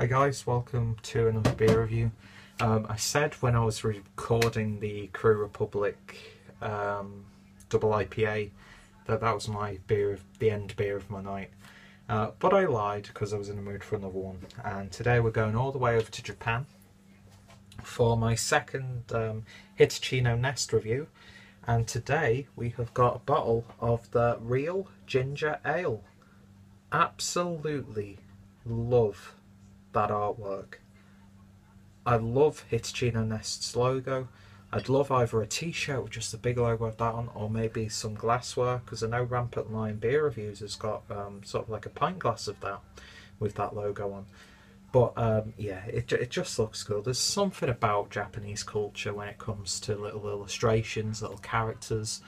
Hi guys, welcome to another beer review. Um, I said when I was recording the Crew Republic um, double IPA that that was my beer, of, the end beer of my night. Uh, but I lied because I was in the mood for another one. And today we're going all the way over to Japan for my second um, Hitachino Nest review. And today we have got a bottle of the Real Ginger Ale. Absolutely love that artwork. I love Hitachino Nest's logo. I'd love either a t-shirt with just a big logo of that on, or maybe some glassware, because I know Rampant Lion Beer Reviews has got um, sort of like a pint glass of that with that logo on. But um, yeah, it, it just looks good. There's something about Japanese culture when it comes to little illustrations, little characters.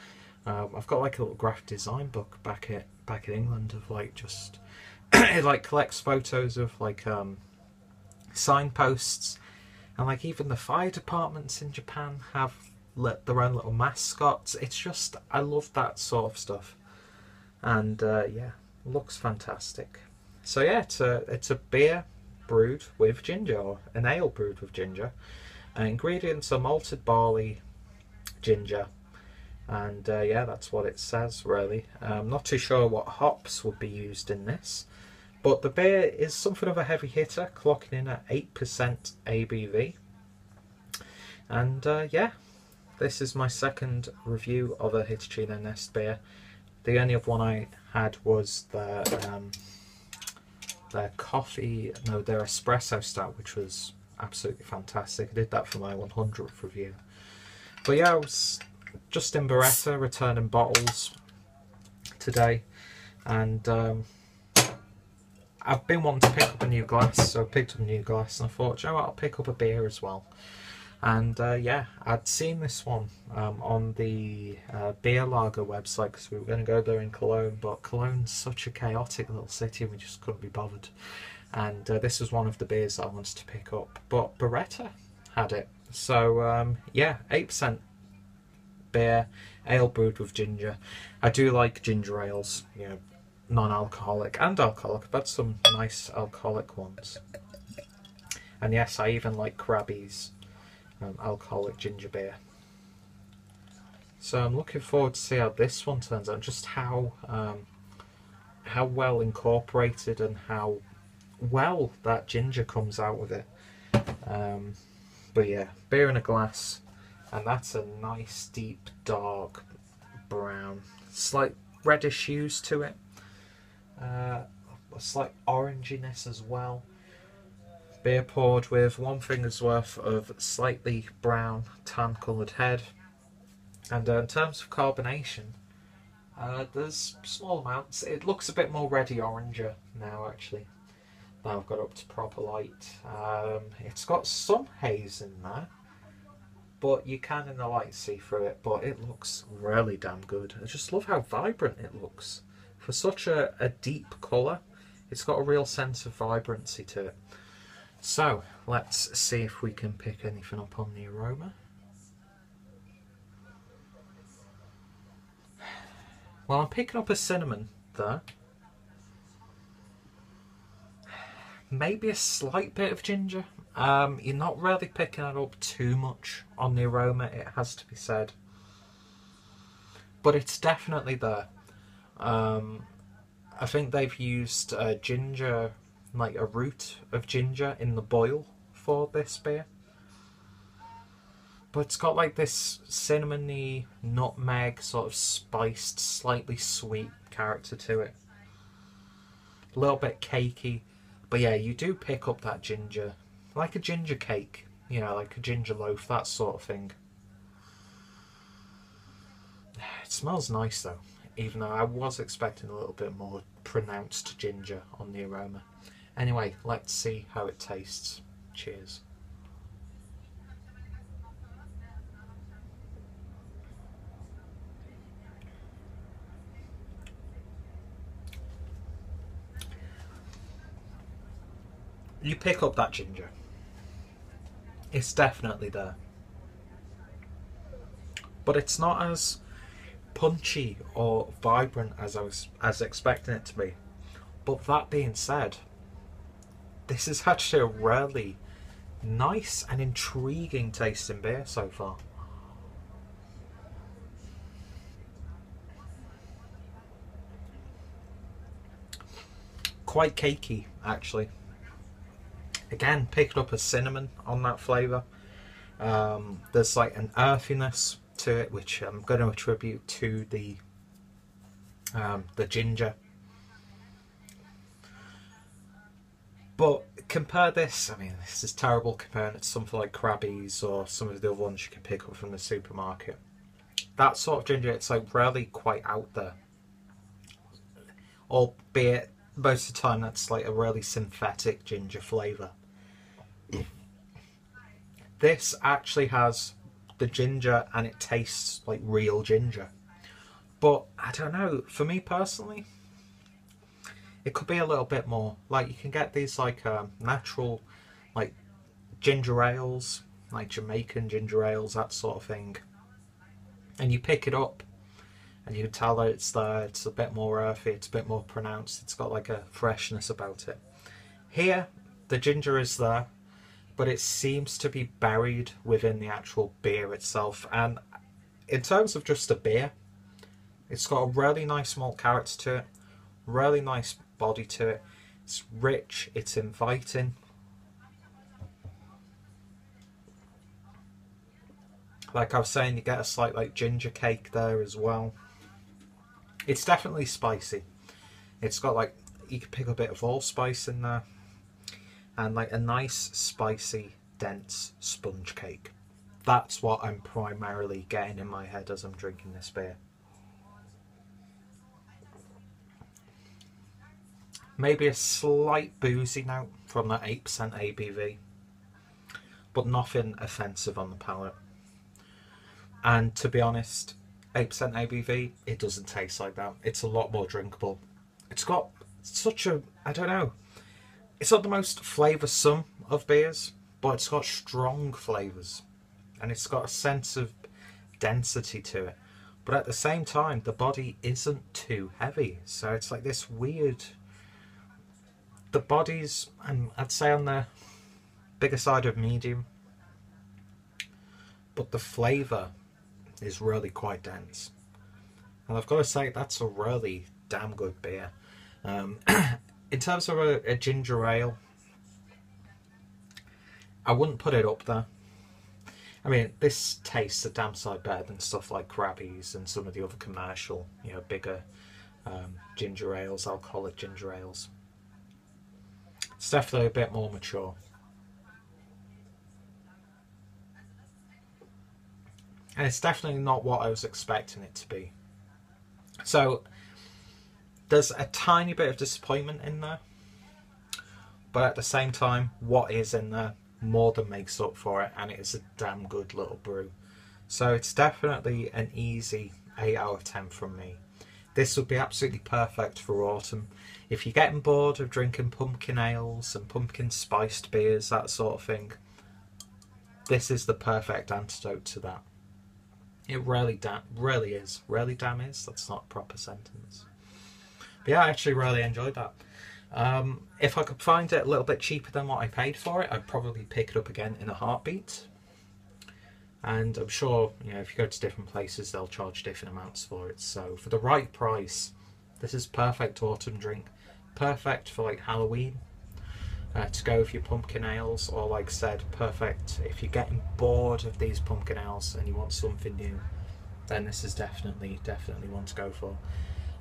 Um, I've got like a little graphic design book back at back in England of like just it like collects photos of like um, signposts and like even the fire departments in Japan have let their own little mascots. It's just I love that sort of stuff, and uh, yeah, looks fantastic. So yeah, it's a it's a beer brewed with ginger, or an ale brewed with ginger. Uh, ingredients are malted barley, ginger, and uh, yeah, that's what it says really. I'm not too sure what hops would be used in this. But the beer is something of a heavy hitter, clocking in at 8% ABV. And uh, yeah, this is my second review of a Hitachino Nest beer. The only other one I had was the um, their coffee, no, their espresso stout, which was absolutely fantastic. I did that for my 100th review. But yeah, I was just in Birretta returning bottles today, and um, I've been wanting to pick up a new glass, so I picked up a new glass, and I thought, you know what, I'll pick up a beer as well. And uh, yeah, I'd seen this one um, on the uh, beer lager website because we were going to go there in Cologne, but Cologne's such a chaotic little city, and we just couldn't be bothered. And uh, this was one of the beers I wanted to pick up, but Birretta had it. So um, yeah, eight percent beer, ale brewed with ginger. I do like ginger ales, you know, non-alcoholic and alcoholic. I've had some nice alcoholic ones. And yes, I even like Crabbie's um, alcoholic ginger beer. So I'm looking forward to see how this one turns out, just how um, how well incorporated and how well that ginger comes out with it. Um, but yeah, beer in a glass, and that's a nice deep dark brown, slight reddish hues to it uh, a slight oranginess as well. Beer poured with one finger's worth of slightly brown tan coloured head. And uh, in terms of carbonation, uh, there's small amounts. It looks a bit more reddy oranger now actually. Now I've got up to proper light. Um, it's got some haze in there, but you can in the light see through it. But it looks really damn good. I just love how vibrant it looks for such a, a deep colour, it's got a real sense of vibrancy to it. So, let's see if we can pick anything up on the aroma. Well, I'm picking up a cinnamon there. Maybe a slight bit of ginger. Um, you're not really picking it up too much on the aroma, it has to be said. But it's definitely there. Um, I think they've used uh, ginger, like a root of ginger in the boil for this beer. But it's got like this cinnamony, nutmeg, sort of spiced, slightly sweet character to it. A little bit cakey. But yeah, you do pick up that ginger. Like a ginger cake. You know, like a ginger loaf, that sort of thing. It smells nice though even though I was expecting a little bit more pronounced ginger on the aroma. Anyway, let's see how it tastes. Cheers. You pick up that ginger. It's definitely there. But it's not as punchy or vibrant as I was as expecting it to be. But that being said, this is actually a really nice and intriguing tasting beer so far. Quite cakey, actually. Again, picked up a cinnamon on that flavour. Um, there's like an earthiness to it, which I'm going to attribute to the um, the ginger. But compare this, I mean, this is terrible comparing it to something like Crabbie's or some of the other ones you can pick up from the supermarket. That sort of ginger, it's like really quite out there. Albeit, most of the time, that's like a really synthetic ginger flavour. This actually has the ginger and it tastes like real ginger. But I don't know, for me personally, it could be a little bit more. Like you can get these like um, natural, like ginger ales, like Jamaican ginger ales, that sort of thing. And you pick it up and you can tell that it's there, it's a bit more earthy, it's a bit more pronounced, it's got like a freshness about it. Here, the ginger is there, but it seems to be buried within the actual beer itself. And in terms of just a beer, it's got a really nice malt character to it, really nice body to it. It's rich, it's inviting. Like I was saying, you get a slight like ginger cake there as well. It's definitely spicy. It's got like you can pick a bit of allspice in there and like a nice spicy dense sponge cake. That's what I'm primarily getting in my head as I'm drinking this beer. Maybe a slight boozy note from that 8% ABV, but nothing offensive on the palate. And to be honest, 8% ABV, it doesn't taste like that. It's a lot more drinkable. It's got such a, I don't know, it's not the most flavoursome of beers, but it's got strong flavours. And it's got a sense of density to it. But at the same time, the body isn't too heavy. So it's like this weird. The body's, and I'd say on the bigger side of medium. But the flavour is really quite dense. And I've got to say, that's a really damn good beer. Um, in terms of a, a ginger ale, I wouldn't put it up there. I mean, this tastes a damn sight better than stuff like Crabbie's and some of the other commercial, you know, bigger um, ginger ales, alcoholic ginger ales. It's definitely a bit more mature. And it's definitely not what I was expecting it to be. So, there's a tiny bit of disappointment in there, but at the same time, what is in there more than makes up for it, and it is a damn good little brew. So it's definitely an easy 8 out of 10 from me. This would be absolutely perfect for autumn. If you're getting bored of drinking pumpkin ales and pumpkin spiced beers, that sort of thing, this is the perfect antidote to that. It really, da- really is. Really damn is. That's not a proper sentence. But yeah, I actually really enjoyed that. Um, if I could find it a little bit cheaper than what I paid for it, I'd probably pick it up again in a heartbeat. And I'm sure, you know, if you go to different places, they'll charge different amounts for it. So for the right price, this is perfect autumn drink. Perfect for like Halloween, uh, to go with your pumpkin ales, or like I said, perfect if you're getting bored of these pumpkin ales and you want something new, then this is definitely, definitely one to go for.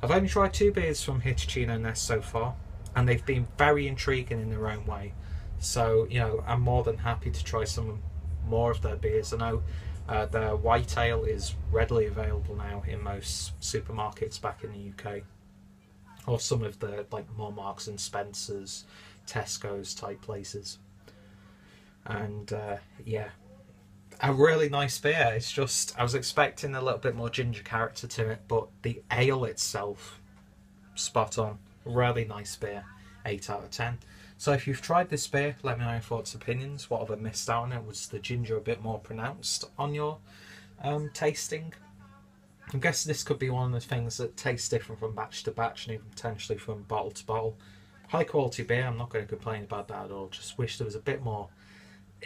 I've only tried two beers from Hitachino Nest so far, and they've been very intriguing in their own way. So, you know, I'm more than happy to try some more of their beers. I know uh, their white ale is readily available now in most supermarkets back in the UK, or some of the like more Marks and Spencers, Tesco's type places. And uh, yeah, a really nice beer. It's just I was expecting a little bit more ginger character to it, but the ale itself, spot on. Really nice beer. Eight out of ten. So if you've tried this beer, let me know your thoughts, opinions. What have I missed out on it? Was the ginger a bit more pronounced on your um, tasting? I guess this could be one of the things that tastes different from batch to batch and even potentially from bottle to bottle. high quality beer. I'm not going to complain about that at all. Just wish there was a bit more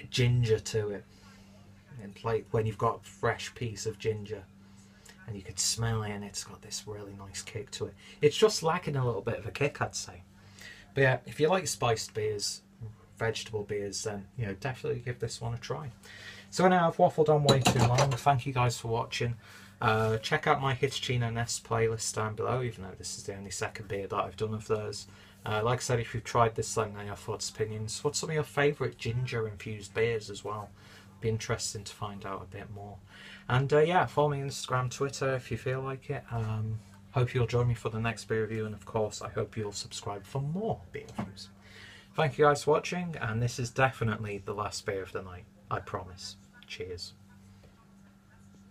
ginger to it. Like when you've got a fresh piece of ginger and you could smell it and it's got this really nice kick to it. It's just lacking a little bit of a kick, I'd say. But yeah, if you like spiced beers, vegetable beers, then you know definitely give this one a try. So now I've waffled on way too long. Thank you guys for watching. Uh, check out my Hitachino Nest playlist down below, even though this is the only second beer that I've done of theirs. Uh, like I said, if you've tried this, let me know your thoughts, opinions. What's some of your favourite ginger infused beers as well? Be interesting to find out a bit more. And uh, yeah, follow me on Instagram, Twitter if you feel like it. Um, hope you'll join me for the next beer review, and of course, I hope you'll subscribe for more beer reviews. Thank you guys for watching, and this is definitely the last beer of the night. I promise. Cheers.